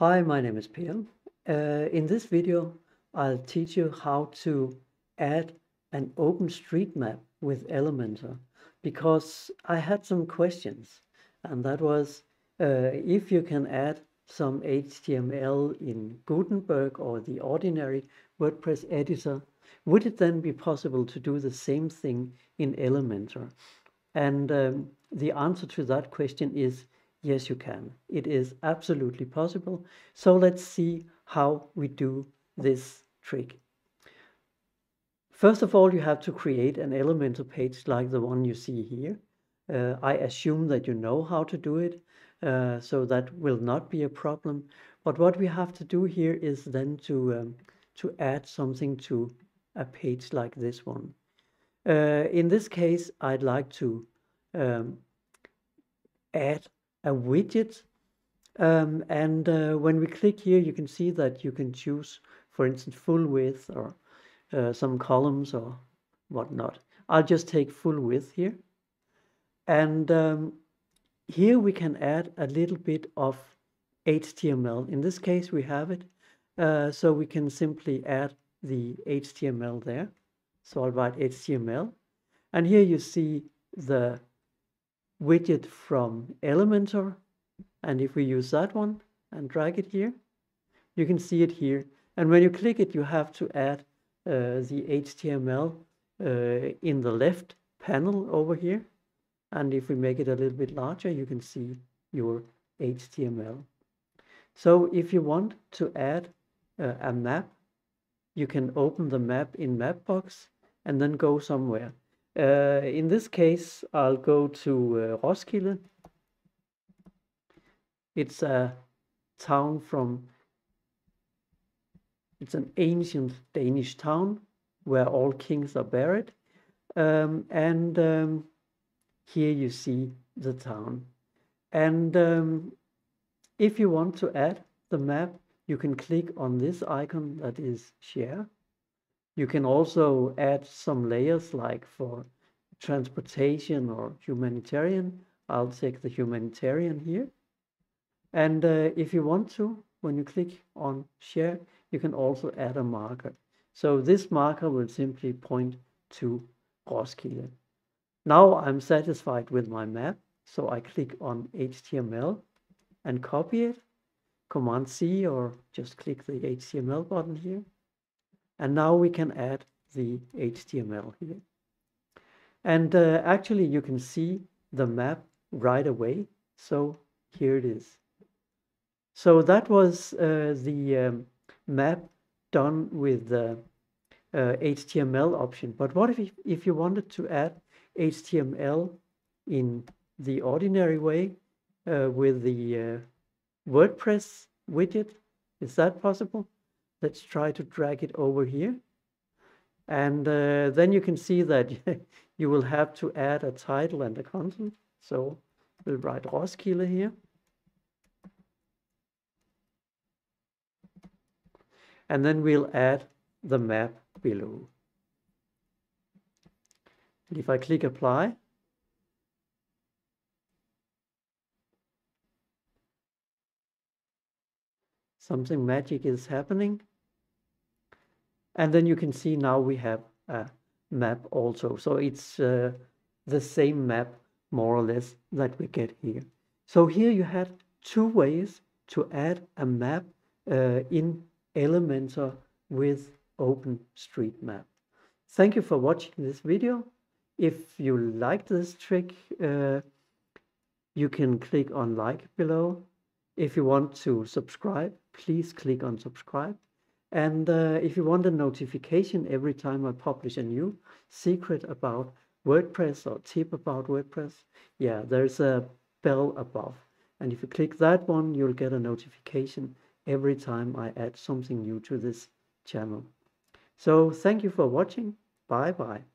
Hi, my name is Per. Uh, in this video, I'll teach you how to add an OpenStreetMap with Elementor because I had some questions and that was uh, if you can add some HTML in Gutenberg or the ordinary WordPress editor, would it then be possible to do the same thing in Elementor? And um, the answer to that question is Yes, you can. It is absolutely possible. So let's see how we do this trick. First of all, you have to create an Elementor page like the one you see here. Uh, I assume that you know how to do it, uh, so that will not be a problem. But what we have to do here is then to, um, to add something to a page like this one. Uh, in this case, I'd like to um, add a widget. Um, and uh, when we click here, you can see that you can choose, for instance, full width or uh, some columns or whatnot. I'll just take full width here. And um, here we can add a little bit of HTML. In this case, we have it. Uh, so we can simply add the HTML there. So I'll write HTML. And here you see the widget from Elementor. And if we use that one and drag it here, you can see it here. And when you click it, you have to add uh, the HTML uh, in the left panel over here. And if we make it a little bit larger, you can see your HTML. So if you want to add uh, a map, you can open the map in Mapbox and then go somewhere. Uh, in this case, I'll go to uh, Roskilde. It's a town from, it's an ancient Danish town where all kings are buried. Um, and um, here you see the town. And um, if you want to add the map, you can click on this icon that is share. You can also add some layers like for transportation or humanitarian. I'll take the humanitarian here. And uh, if you want to, when you click on share, you can also add a marker. So this marker will simply point to Roskilde. Now I'm satisfied with my map. So I click on HTML and copy it. Command C or just click the HTML button here. And now we can add the HTML here. And uh, actually you can see the map right away. So here it is. So that was uh, the um, map done with the uh, HTML option. But what if, if you wanted to add HTML in the ordinary way uh, with the uh, WordPress widget? Is that possible? Let's try to drag it over here. And uh, then you can see that you will have to add a title and a content. So we'll write Roskilde here. And then we'll add the map below. And if I click apply, something magic is happening. And then you can see now we have a map also. So it's uh, the same map more or less that we get here. So here you have two ways to add a map uh, in Elementor with OpenStreetMap. Thank you for watching this video. If you liked this trick, uh, you can click on like below. If you want to subscribe, please click on subscribe. And uh, if you want a notification every time I publish a new secret about WordPress or tip about WordPress, yeah, there's a bell above. And if you click that one, you'll get a notification every time I add something new to this channel. So thank you for watching. Bye bye.